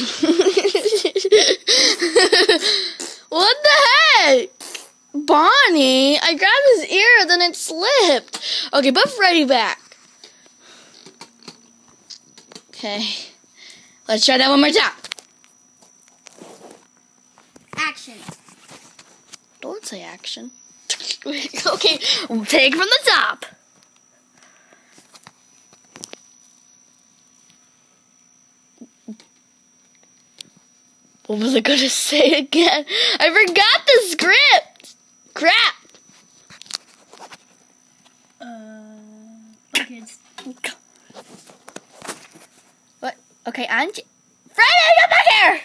what the heck? Bonnie, I grabbed his ear, then it slipped. Okay, put Freddy back. Okay, let's try that one more time. Action. Don't say action. okay, take from the top. What was I gonna say again? I forgot the script. Crap. Uh, kids. What? Okay, I'm. J- Freddy, come back here!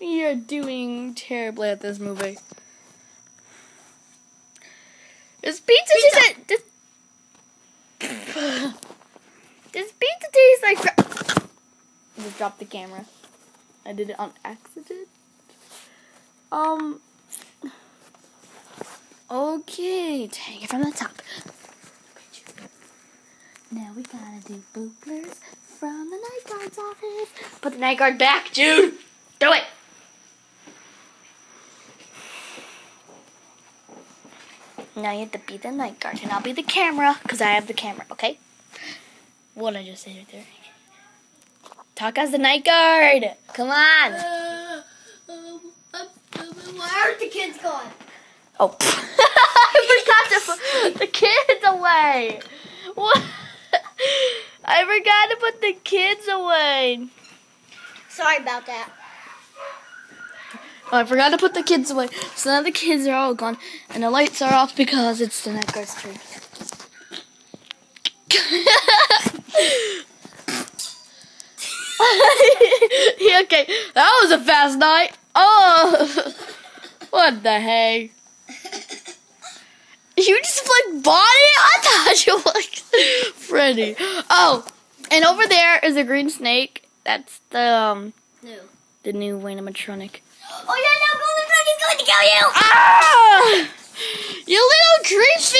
You're doing terribly at this movie. This pizza, pizza. This, this pizza tastes like. Just dropped the camera. I did it on accident. Um. Okay, take it from the top. Now we gotta do booblers from the night guard's office. Put the night guard back, Jude. Do it. Now you have to be the night guard, and I'll be the camera, because I have the camera, okay? What I just say right there? Talk as the night guard. Come on. Uh, um, um, um, why aren't the kids gone? Oh, I forgot to put the kids away. What? I forgot to put the kids away. Sorry about that. Oh, I forgot to put the kids away. So now the kids are all gone, and the lights are off because it's the night guard's turn. Okay, that was a fast night. Oh, what the heck? You just like bought it? I thought you like Freddy. Oh, and over there is a green snake. That's the um No. the new animatronic. Oh yeah, no, Golden Dragon's going to kill you! Ah! You little creepy!